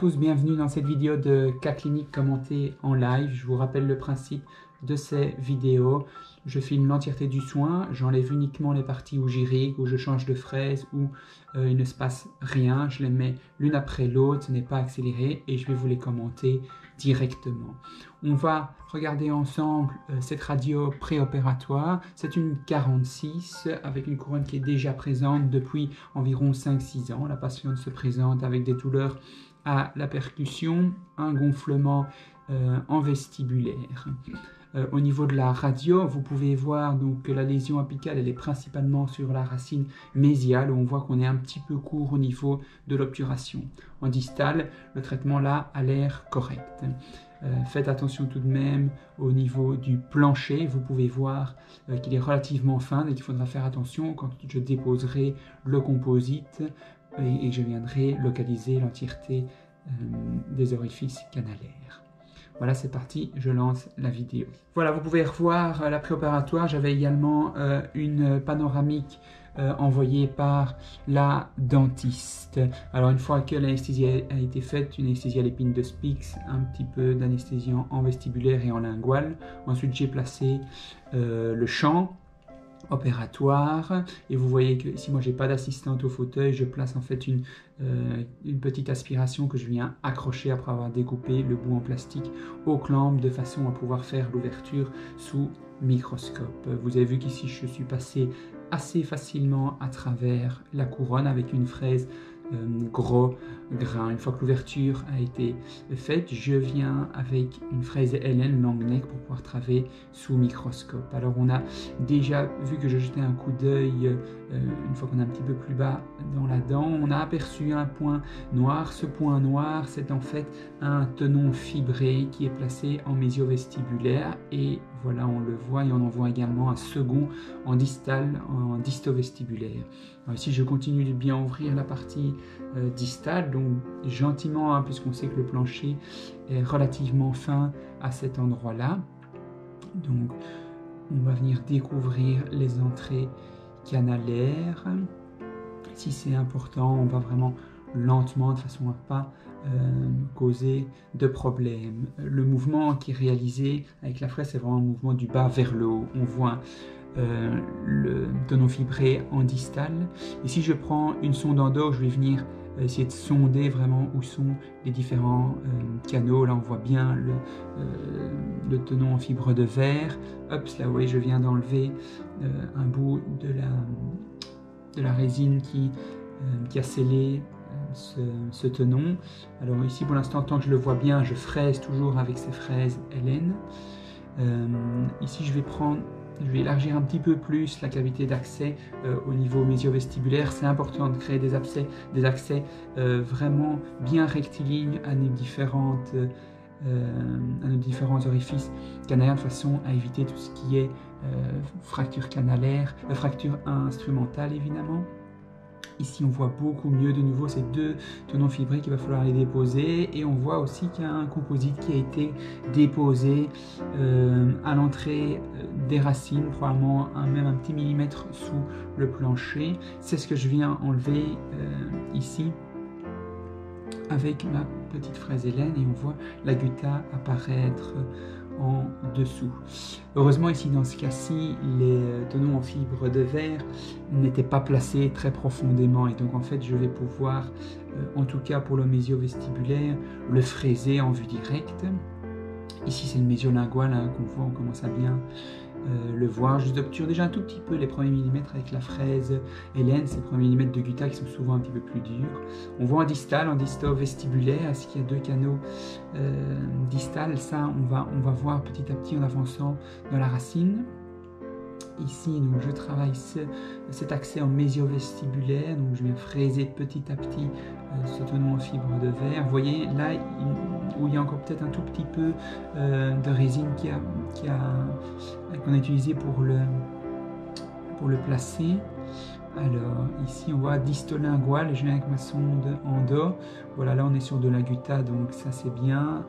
Tous, bienvenue dans cette vidéo de cas clinique commenté en live. Je vous rappelle le principe de ces vidéos. Je filme l'entièreté du soin, j'enlève uniquement les parties où j'irrigue, où je change de fraise, où euh, il ne se passe rien. Je les mets l'une après l'autre, ce n'est pas accéléré et je vais vous les commenter directement. On va regarder ensemble euh, cette radio préopératoire. C'est une 46 avec une couronne qui est déjà présente depuis environ 5-6 ans. La patiente se présente avec des douleurs à la percussion, un gonflement euh, en vestibulaire. Euh, au niveau de la radio, vous pouvez voir que la lésion apicale elle est principalement sur la racine mésiale on voit qu'on est un petit peu court au niveau de l'obturation. En distal, le traitement là a l'air correct. Euh, faites attention tout de même au niveau du plancher. Vous pouvez voir qu'il est relativement fin et qu'il faudra faire attention quand je déposerai le composite et, je viendrai localiser l'entièreté des orifices canalaires. Voilà, c'est parti, je lance la vidéo. Voilà, vous pouvez revoir euh, la préopératoire. J'avais également euh, une panoramique euh, envoyée par la dentiste. Alors, une fois que l'anesthésie a été faite, une anesthésie à l'épine de Spix, un petit peu d'anesthésie en vestibulaire et en lingual. Ensuite, j'ai placé le champ opératoire. Et vous voyez que si moi j'ai pas d'assistante au fauteuil je place en fait une, euh, petite aspiration que je viens accrocher après avoir découpé le bout en plastique au clamp de façon à pouvoir faire l'ouverture sous microscope. Vous avez vu qu'ici je suis passé assez facilement à travers la couronne avec une fraise gros grain. Une fois que l'ouverture a été faite, je viens avec une fraise Hélène long neck pour pouvoir travailler sous microscope. Alors on a déjà vu que je jetais un coup d'œil euh, une fois qu'on est un petit peu plus bas dans la dent, on a aperçu un point noir. Ce point noir, c'est en fait un tenon fibré qui est placé en mésio-vestibulaire et voilà, on le voit et on en voit également un second en distal, en disto-vestibulaire. Ici, je continue de bien ouvrir la partie euh, distale, donc gentiment, hein, puisqu'on sait que le plancher est relativement fin à cet endroit-là. Donc, on va venir découvrir les entrées canalaires. Si c'est important, on va vraiment lentement de façon à pas euh, causer de problèmes. Le mouvement qui est réalisé avec la fraise, c'est vraiment un mouvement du bas vers le haut. On voit euh, le tonon fibré en distal. Et si je prends une sonde en dos, je vais venir essayer de sonder vraiment où sont les différents euh, canaux. Là, on voit bien le, tenon en fibre de verre. Hop, là, vous voyez, je viens d'enlever un bout de la, de la résine qui, qui a scellé ce, tenon. Alors ici pour l'instant, tant que je le vois bien, je fraise toujours avec ces fraises. Euh, ici je vais prendre, je vais élargir un petit peu plus la cavité d'accès euh, au niveau mésio-vestibulaire. C'est important de créer des, accès, euh, vraiment bien rectilignes à nos différentes nos différents orifices canalaires de façon à éviter tout ce qui est fracture canalaire, fracture instrumentale évidemment. Ici, on voit beaucoup mieux de nouveau ces deux tenons fibrés qu'il va falloir les déposer. Et on voit aussi qu'il y a un composite qui a été déposé euh, à l'entrée euh, des racines, probablement même un petit millimètre sous le plancher. C'est ce que je viens enlever euh, ici avec ma petite fraise Hélène et on voit la gutta apparaître en dessous. Heureusement ici dans ce cas-ci, les tenons en fibre de verre n'étaient pas placés très profondément et donc en fait je vais pouvoir, euh, en tout cas pour le mésio-vestibulaire, le fraiser en vue directe. Ici c'est une mésiolinguale hein, qu'on voit, on commence à bien euh, le voir. Je obture déjà un tout petit peu les premiers millimètres avec la fraise Hélène, ces premiers millimètres de gutta qui sont souvent un petit peu plus durs. On voit en distal, en disto vestibulaire, est-ce qu'il y a deux canaux euh, distal Ça, on va, on va voir petit à petit en avançant dans la racine ici, donc je travaille cet accès en mésio-vestibulaire, donc je viens fraiser petit à petit euh, ce tenon en fibre de verre. Vous voyez là où il y a encore peut-être un tout petit peu euh, de résine qu'on a utilisé pour le, pour le placer. Alors ici on voit distolingual, je viens avec ma sonde en do. Voilà là on est sur de la gutta donc ça c'est bien.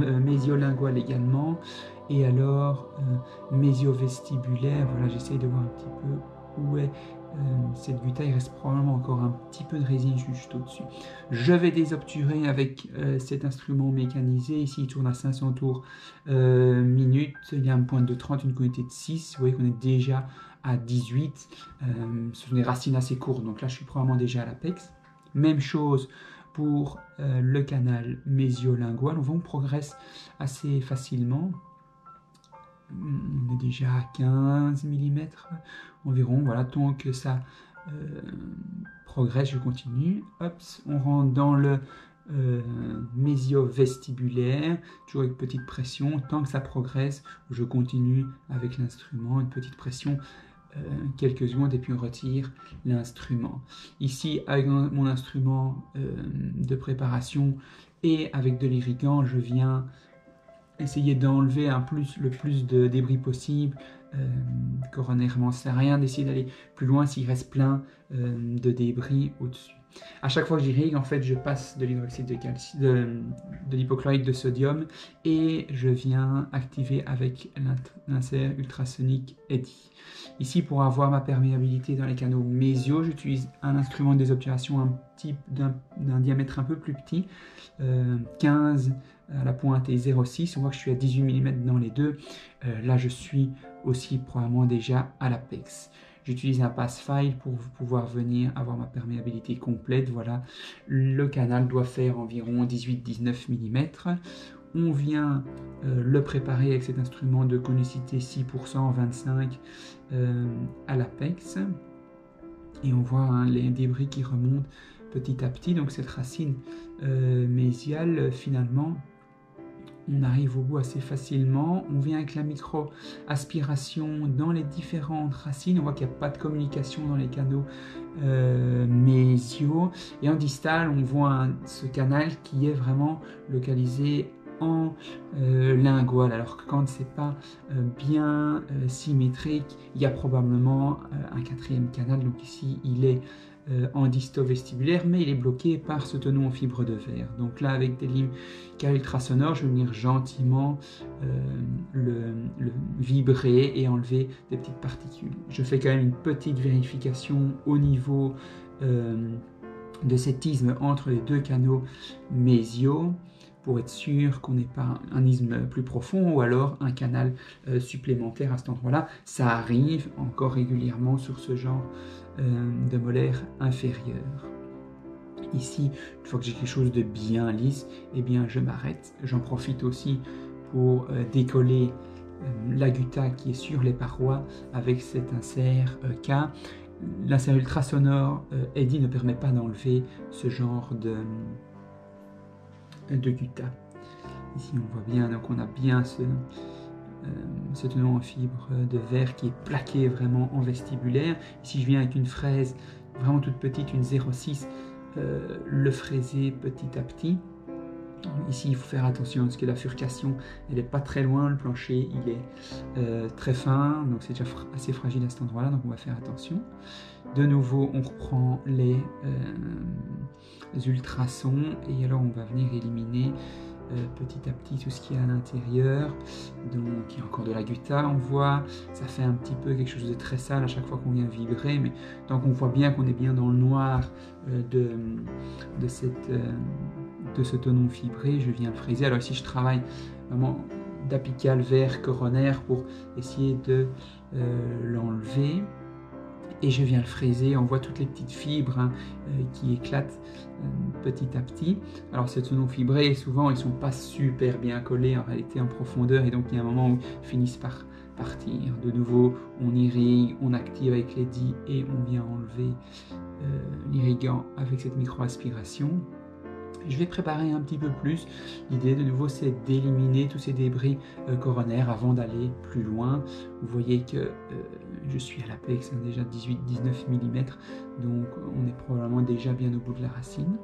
Euh, mésiolingual également. Et alors, euh, mésio-vestibulaire, voilà, j'essaye de voir un petit peu où est cette gutta, il reste probablement encore un petit peu de résine juste au-dessus. Je vais désobturer avec cet instrument mécanisé. Ici, il tourne à 500 tours minute. Il y a un point de 30, une quantité de 6. Vous voyez qu'on est déjà à 18. ce sont des racines assez courtes, donc là, je suis probablement déjà à l'apex. Même chose pour euh, le canal mésiolingual. On progresse assez facilement. On est déjà à 15 mm environ. Voilà, tant que ça euh, progresse, je continue. On rentre dans le euh, mésio-vestibulaire, toujours avec petite pression. Tant que ça progresse, je continue avec l'instrument, une petite pression euh, quelques secondes et puis on retire l'instrument. Ici, avec mon instrument euh, de préparation et avec de l'irrigant, je viens essayer d'enlever le plus de débris possible. Euh, coronairement, c'est rien d'essayer d'aller plus loin s'il reste plein de débris au-dessus. À chaque fois que j'irrigue, en fait, je passe de l'hydroxyde de, calcium, de, l'hypochlorite de sodium et je viens activer avec l'insert ultrasonique Eddy. Ici, pour avoir ma perméabilité dans les canaux mésiaux, j'utilise un instrument de désobturation un d'un diamètre un peu plus petit, 15 euh, à la pointe et 0,6. On voit que je suis à 18 mm dans les deux. Euh, là, je suis aussi probablement déjà à l'apex. J'utilise un pass-file pour pouvoir venir avoir ma perméabilité complète. Voilà, le canal doit faire environ 18-19 mm. On vient euh, le préparer avec cet instrument de conicité 6%, 25 euh, à l'apex. Et on voit hein, les débris qui remontent petit à petit. Donc cette racine euh, mésiale, finalement, on arrive au bout assez facilement. On vient avec la micro-aspiration dans les différentes racines. On voit qu'il n'y a pas de communication dans les canaux euh. Et en distal, on voit ce canal qui est vraiment localisé en euh, lingual, alors que quand c'est pas euh, bien symétrique, il y a probablement un quatrième canal. Donc ici, il est euh, en disto-vestibulaire, mais il est bloqué par ce tenon en fibre de verre. Donc là, avec des lignes cas ultrasonores, je vais venir gentiment euh, le, vibrer et enlever des petites particules. Je fais quand même une petite vérification au niveau euh, de cet isthme entre les deux canaux mésiaux pour être sûr qu'on n'ait pas un isthme plus profond ou alors un canal supplémentaire à cet endroit-là. Ça arrive encore régulièrement sur ce genre euh, de molaire inférieure. Ici, une fois que j'ai quelque chose de bien lisse, eh bien je m'arrête. J'en profite aussi pour euh, décoller euh, la gutta qui est sur les parois avec cet insert K. L'insert ultrasonore Eddy ne permet pas d'enlever ce genre de, de gutta. Ici on voit bien, donc on a bien ce, euh, ce tenant en fibre de verre qui est plaqué vraiment en vestibulaire. Ici, je viens avec une fraise vraiment toute petite, une 0,6, euh, le fraiser petit à petit. Ici, il faut faire attention parce que la furcation, elle n'est pas très loin. Le plancher, il est euh, très fin, donc c'est déjà assez fragile à cet endroit-là, donc on va faire attention. De nouveau, on reprend les ultrasons et alors on va venir éliminer euh, petit à petit tout ce qui est à l'intérieur. Donc il y a encore de la gutta, on voit, ça fait un petit peu quelque chose de très sale à chaque fois qu'on vient vibrer, mais tant qu'on voit bien qu'on est bien dans le noir euh, de, de, cette, euh, de ce tonon fibré, je viens le fraiser. Alors ici je travaille vraiment d'apical vert coronaire pour essayer de l'enlever et je viens le fraiser. On voit toutes les petites fibres hein, euh, qui éclatent euh, petit à petit. Alors ces tenons fibrés, souvent ils sont pas super bien collés en réalité en profondeur et donc il y a un moment où ils finissent par partir. De nouveau, on irrigue, on active avec les dits et on vient enlever euh, l'irrigant avec cette micro-aspiration. Je vais préparer un petit peu plus. L'idée de nouveau c'est d'éliminer tous ces débris euh, coronaires avant d'aller plus loin. Vous voyez que euh, je suis à l'apex, hein, déjà 18-19 mm, donc on est probablement déjà bien au bout de la racine.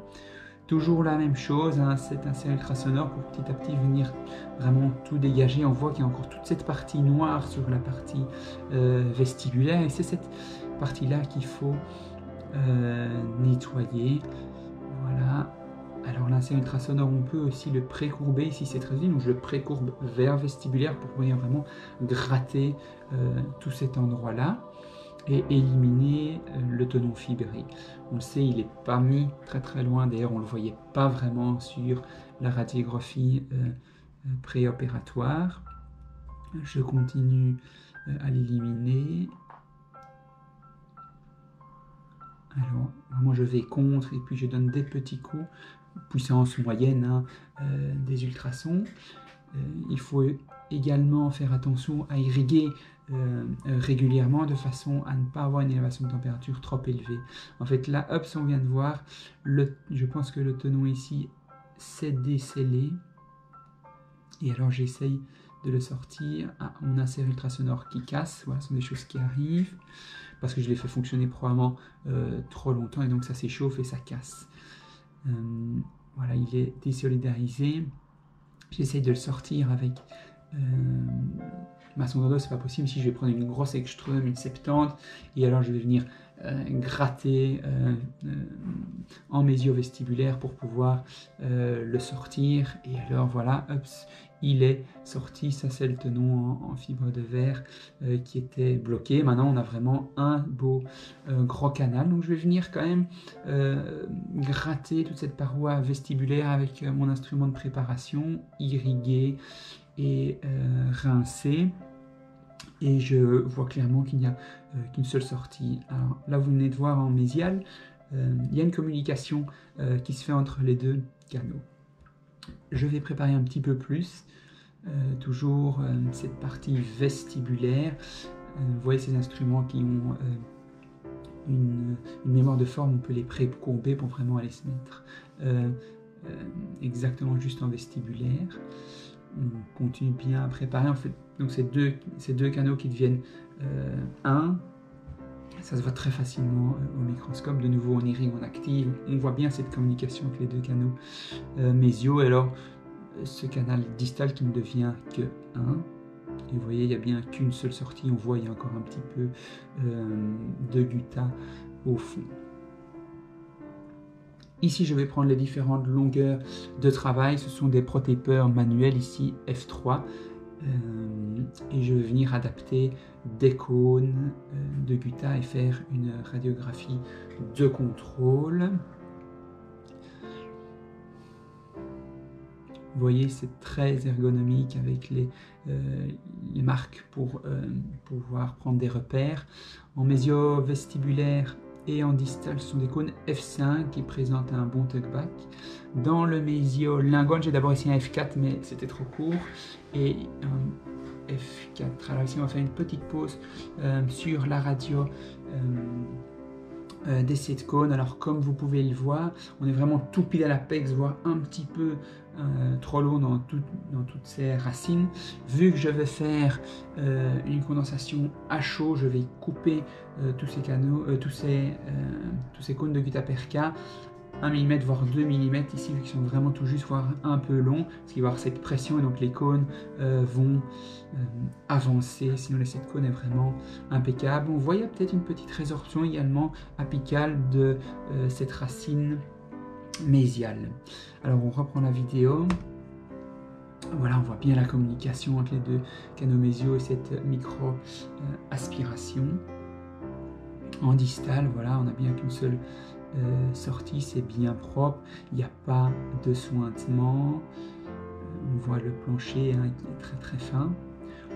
Toujours la même chose, hein, c'est un ultrasonore pour petit à petit venir vraiment tout dégager. On voit qu'il y a encore toute cette partie noire sur la partie euh, vestibulaire et c'est cette partie-là qu'il faut nettoyer. Ultrasonore, on peut aussi le précourber ici c'est très donc je le précourbe vers vestibulaire pour venir vraiment gratter euh, tout cet endroit-là. et éliminer euh, le tenon fibré. On le sait, il n'est pas mis très très loin, d'ailleurs on ne le voyait pas vraiment sur la radiographie euh, préopératoire. Je continue à l'éliminer. Alors, vraiment je vais contre et puis je donne des petits coups, puissance moyenne hein, des ultrasons. il faut également faire attention à irriguer euh, régulièrement de façon à ne pas avoir une élévation de température trop élevée. En fait, là, hop, on vient de voir, je pense que le tenon ici s'est décellé. Et alors, j'essaye de le sortir. Ah, on a ces qui cassent. Voilà, ce sont des choses qui arrivent. Parce que je l'ai fait fonctionner probablement euh, trop longtemps et donc ça s'échauffe et ça casse. Euh, voilà, il est désolidarisé. J'essaye de le sortir avec ma sonde c'est pas possible. Si je vais prendre une grosse Ekstrom, une 70, et alors je vais venir euh, gratter euh, euh, en mésio-vestibulaire pour pouvoir le sortir. Et alors voilà, il est sorti. Ça, c'est le tenon en, fibre de verre qui était bloqué. Maintenant, on a vraiment un beau gros canal. Donc, je vais venir quand même gratter toute cette paroi vestibulaire avec mon instrument de préparation, irriguer et rincer et je vois clairement qu'il n'y a euh, qu'une seule sortie. Alors là, vous venez de voir en mésial, euh, il y a une communication euh, qui se fait entre les deux canaux. Je vais préparer un petit peu plus, toujours cette partie vestibulaire. vous voyez ces instruments qui ont une, mémoire de forme, on peut les pré-courber pour vraiment aller se mettre exactement juste en vestibulaire on continue bien à préparer. En fait, donc ces deux, canaux qui deviennent euh, un, ça se voit très facilement euh, au microscope. De nouveau, on irrigue, on active. On voit bien cette communication avec les deux canaux euh. Et alors, ce canal distal qui ne devient que un. Et vous voyez, il n'y a bien qu'une seule sortie. On voit, il y a encore un petit peu de gutta au fond. Ici, je vais prendre les différentes longueurs de travail. Ce sont des protépeurs manuels, ici F3. Euh, et je vais venir adapter des cônes euh, de Gutta et faire une radiographie de contrôle. Vous voyez, c'est très ergonomique avec les, euh, les marques pour pouvoir prendre des repères. En mésio-vestibulaire, et en distal, ce sont des cônes F5 qui présentent un bon tuckback. Dans le mésio lingone, j'ai d'abord essayé un F4, mais c'était trop court. Et un F4. Alors ici, on va faire une petite pause euh, sur la radio. Euh, euh, des sept cônes. Alors comme vous pouvez le voir, on est vraiment tout pile à l'apex, voire un petit peu euh, trop long dans, toutes ces racines. Vu que je vais faire euh, une condensation à chaud, je vais couper tous ces canaux, tous, ces, cônes de gutta-perca 1 mm voire 2 mm ici vu qu'ils sont vraiment tout juste voire un peu longs parce qu'il va y avoir cette pression et donc les cônes euh, vont euh, avancer. Sinon le cette cône est vraiment impeccable. On voit peut-être une petite résorption également apicale de euh, cette racine mésiale alors on reprend la vidéo voilà, on voit bien la communication entre les deux canaux mésiaux et cette micro aspiration. En distal, voilà, on a bien qu'une seule euh, sortie, c'est bien propre, il n'y a pas de sointement. Euh, on voit le plancher hein, qui est très très fin.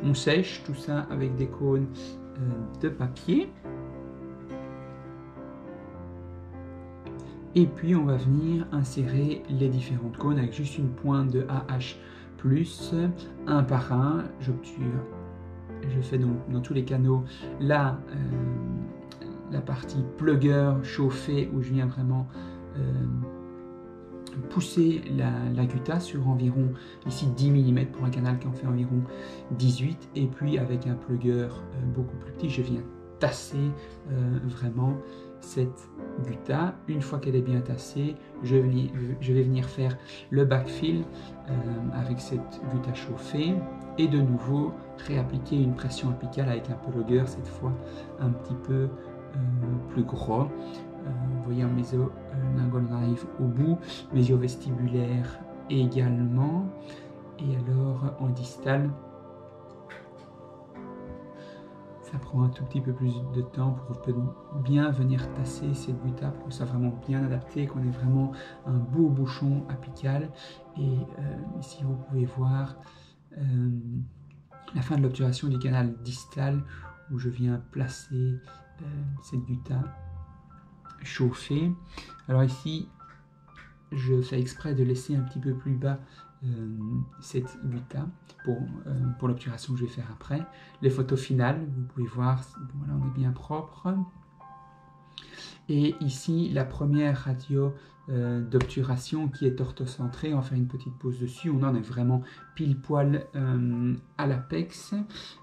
On sèche tout ça avec des cônes euh, de papier. Et puis on va venir insérer les différentes cônes avec juste une pointe de AH+, un par un. J'obture, je fais donc dans tous les canaux là la partie plugger chauffé où je viens vraiment euh, pousser la, gutta sur environ ici 10 mm pour un canal qui en fait environ 18 et puis avec un plugger euh, beaucoup plus petit je viens tasser euh, vraiment cette gutta. Une fois qu'elle est bien tassée, je vais, venir faire le backfill avec cette gutta chauffée et de nouveau réappliquer une pression apicale avec un plugger cette fois un petit peu euh, plus gros. Euh, vous voyez un méso-lingol euh, arrive au bout, mésio-vestibulaire également. Et alors en distal, ça prend un tout petit peu plus de temps pour bien venir tasser cette buta pour que ça soit vraiment bien adapté, qu'on ait vraiment un beau bouchon apical. Et euh, ici, vous pouvez voir euh, la fin de l'obturation du canal distal où je viens placer euh, cette buta chauffée. Alors ici, je fais exprès de laisser un petit peu plus bas euh, cette buta pour, euh, pour l'obturation que je vais faire après. Les photos finales, vous pouvez voir, voilà, on est bien propre. Et ici, la première radio euh, d'obturation qui est orthocentrée, on va faire une petite pause dessus, on en est vraiment pile poil à l'apex.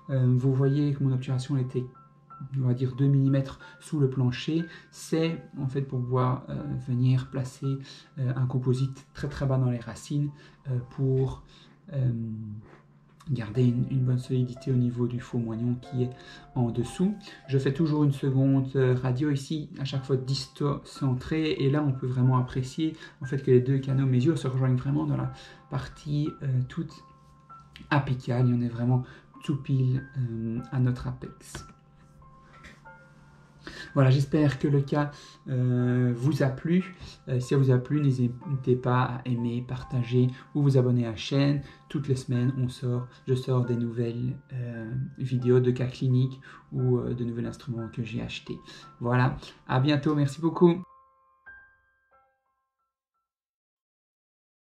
vous voyez que mon obturation était on va dire 2 mm sous le plancher, c'est en fait pour pouvoir euh, venir placer euh, un composite très très bas dans les racines euh, pour garder une, bonne solidité au niveau du faux moignon qui est en dessous. Je fais toujours une seconde radio ici, à chaque fois disto-centré, et là on peut vraiment apprécier en fait que les deux canaux mésiaux se rejoignent vraiment dans la partie toute apicale, il y en est vraiment tout pile à notre apex. Voilà, j'espère que le cas euh, vous a plu. Euh, si ça vous a plu, n'hésitez pas à aimer, partager ou vous abonner à la chaîne. Toutes les semaines, on sort, je sors des nouvelles euh, vidéos de cas cliniques ou de nouveaux instruments que j'ai achetés. Voilà, à bientôt, merci beaucoup.